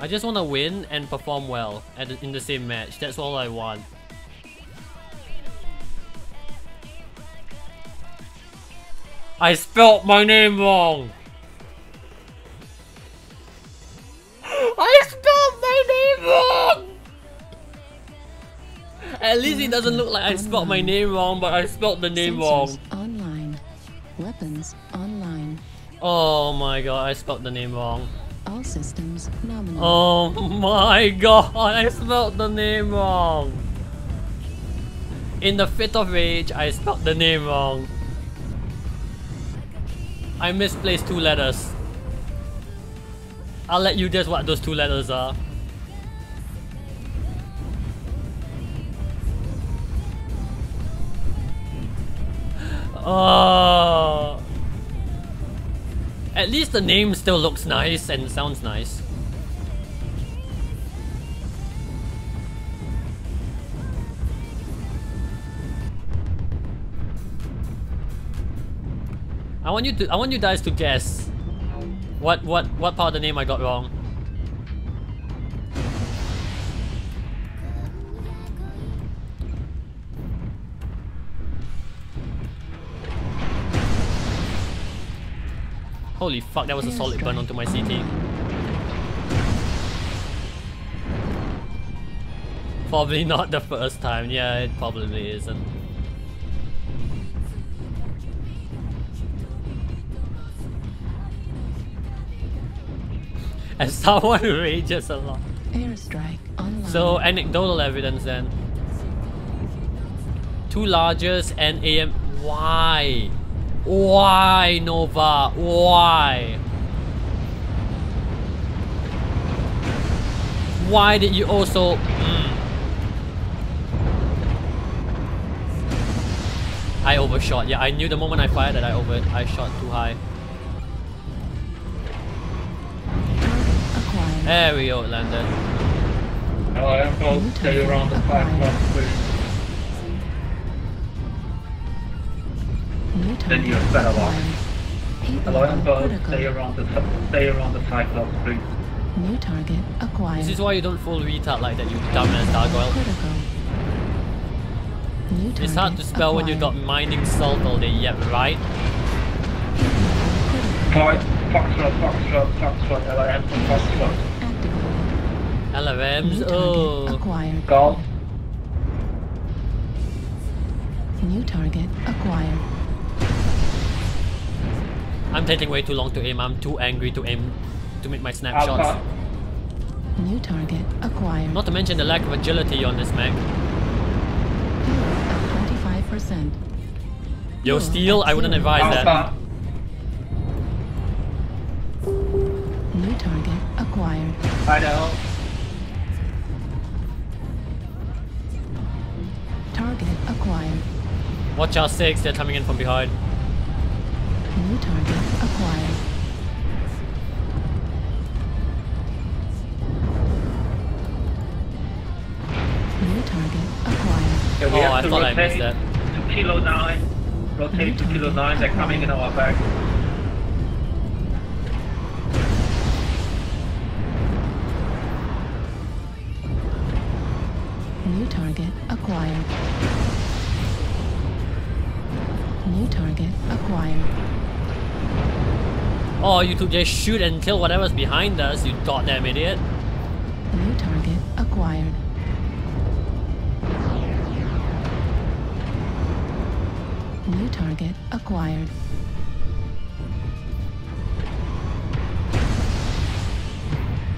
I just want to win and perform well at the, in the same match. That's all I want. I spelt my name wrong. I spelled my name wrong. At least it doesn't look like I spelled my name wrong, but I spelled the name wrong. Online. Weapons online. Oh my god, I spelled the name wrong. All systems nominal. Oh my god, I spelled the name wrong. In the fit of rage, I spelled the name wrong. I misplaced two letters. I'll let you guess what those two letters are. Oh. At least the name still looks nice and sounds nice. I want you to I want you guys to guess what what what part of the name I got wrong. Holy fuck, that was a solid burn onto my CT. Probably not the first time, yeah, it probably isn't. As someone who rages a lot. Airstrike online. So anecdotal evidence then. Two largest and AM. Why? Why Nova? Why? Why did you also? Mm. I overshot. Yeah, I knew the moment I fired that I over. I shot too high. There we go, it landed. Oh, I am told to stay around the five o'clock, please. Then target you're better off. acquired. Heat Hello, I am level told critical. stay around the stay around the Cyclops, please. New target acquired. This is why you don't full retard like that, you dumbass gargoyle. Critical. New target It's hard to spell when you got acquired. mining salt all day, yeah, right? Critical. Foxtrot, Foxtrot, Foxtrot, LIM from Foxtrot. LRMs, New oh. acquired. Golf, New target acquired. I'm taking way too long to aim, I'm too angry to aim, to make my snapshots. New target acquired. Not to mention the lack of agility on this mech. Twenty-five percent. Yo, Steel, I wouldn't advise that. New target acquired. Idaho, Target acquired. Watch out, 6, they're coming in from behind. New target acquired. New target acquired. yeah, we Oh, have I to thought I missed that. to Kilo 9. Rotate to Kilo 9, they're coming in our back. New target acquired. New target acquired. Oh, you could just shoot and kill whatever's behind us, you goddamn idiot. New target acquired. New target acquired.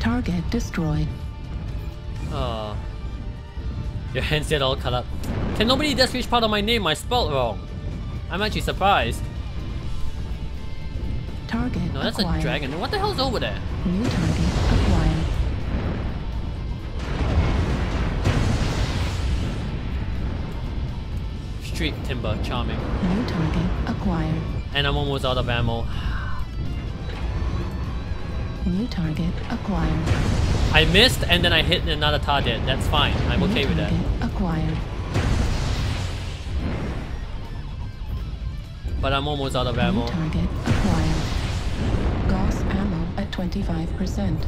Target destroyed. Oh. Your hands get all cut up. Can nobody guess which part of my name I spelled wrong? I'm actually surprised. Target No, that's acquired. a dragon. What the hell's over there? New target acquired. Street timber, charming. New target acquired. And I'm almost out of ammo. New target acquired. I missed and then I hit another target. That's fine. I'm New okay with that. acquired. But I'm almost out of New ammo. target acquired. Gauss ammo at 25%.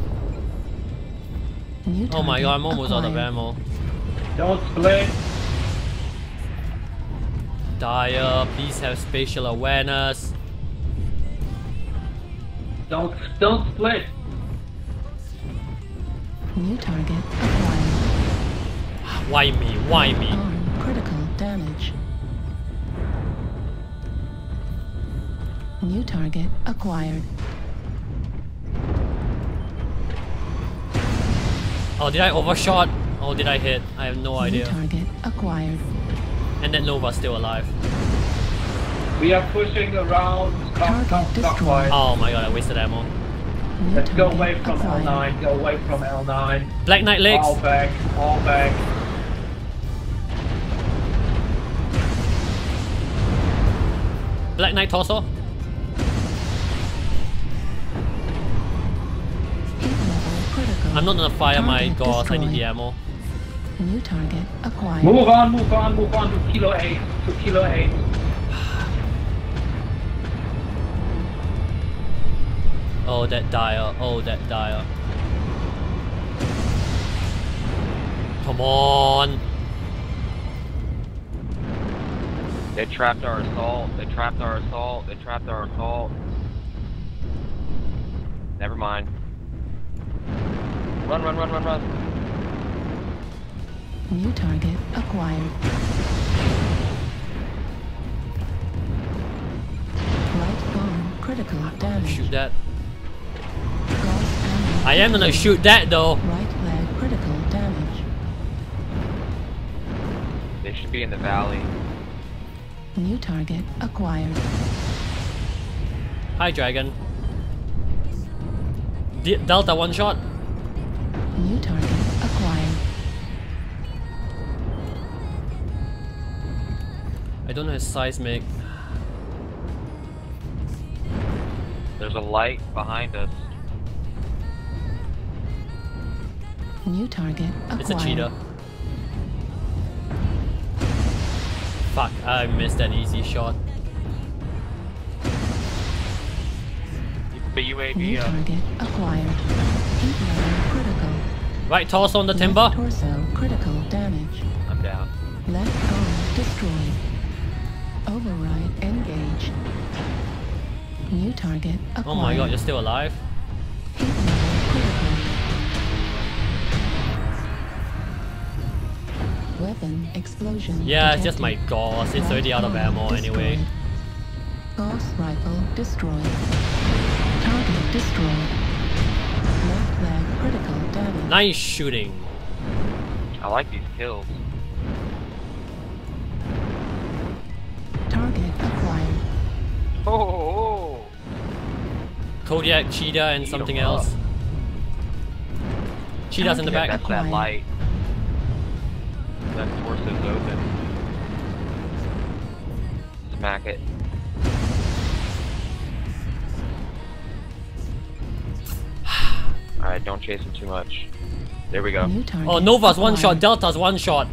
New Oh my god, I'm almost out of ammo. Don't split. Dire, please have spatial awareness. Don't don't split. New target acquired. Why me? Why me? Arm critical damage. New target acquired. Oh, did I overshot? Or did I hit? I have no New idea. target acquired. And that Nova's still alive. We are pushing around. Target come, destroyed. Oh my god, I wasted ammo. New Let's go away from acquired. L9. Go away from L9. Black Knight legs! All back. All back. Black Knight torso! I'm not gonna fire my Target Gauss, I need the ammo. New target acquired. Move on, move on, move on to Kilo 8. To Kilo 8. Oh, that dire. Oh, that dire. Come on! They trapped our assault. They trapped our assault. They trapped our assault. Never mind. Run, run, run, run, run. New target acquired. Right arm critical damage. Shoot that. I am gonna shoot that though. Right leg critical damage. They should be in the valley. New target acquired. Hi, Dragon. D Delta one shot. New target acquired. I don't know his seismic. There's a light behind us. New target acquired. It's a cheetah. Fuck, I missed that easy shot. The UAV New uh, target acquired. Heat level critical. Right torso on the Left timber. torso critical damage. I'm down. Left arm destroyed. Override engage. New target acquired. Oh my god, you're still alive? Heat level critical. Weapon explosion. Yeah, it's just my detected. Gauss. It's already out of ammo anyway. destroyed. Gauss rifle destroyed. Target destroyed. Left leg critical damage. Nice shooting. I like these kills. Target acquired. Oh, oh, oh, Kodiak, cheetah, and Eat 'em something up. else. Cheetah's in the oh. Yeah, back. that's that light. That torso's open. Smack it. Don't chase him too much. There we go. Oh, Nova's one shot. Delta's one shot.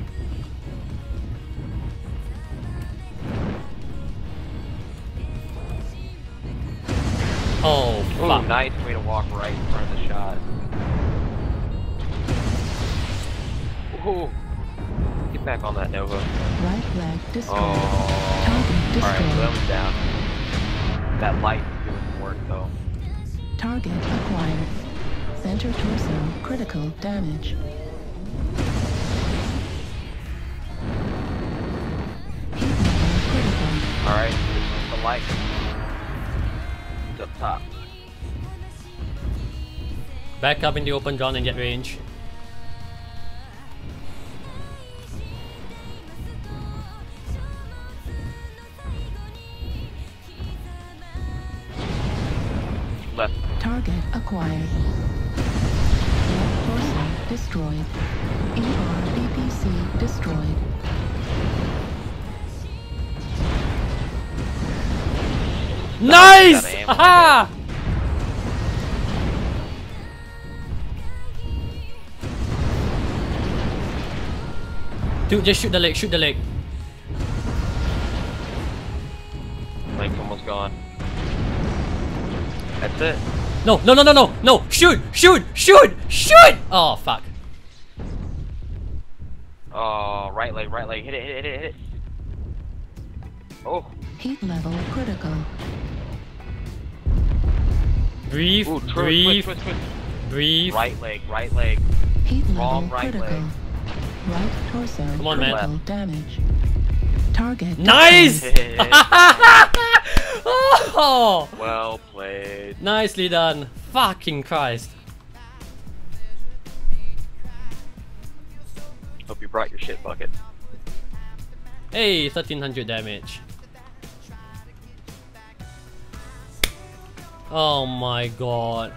Oh, Ooh, fuck. nice way to walk right in front of the shot. Ooh. Get back on that Nova. Right leg destroyed. Oh. Alright, destroyed. that was down. That light is doing some work though. Target acquired. Center torso critical damage. Heat. Alright, the light. It's up top. Back up in the open ground and get range. Left. Target acquired. Left torso destroyed. ER PPC destroyed. Nice! Got. Aha! Dude, just shoot the leg, shoot the leg. Light's almost gone. That's it. No, no, no, no, no, no! Shoot! Shoot! Shoot! Shoot! Oh, fuck. Oh, right leg, right leg. Hit it, hit it, hit it, hit it. Oh, Heat level critical. Breathe, ooh, twist, breathe, twist, twist, twist. breathe. Right leg, right leg. Heat Wrong level right critical. leg. Right torso Come on, man. critical damage. Target Nice! oh! well played. Nicely done. Fucking Christ. Hope you brought your shit bucket. Hey, 1300 damage. Oh my god.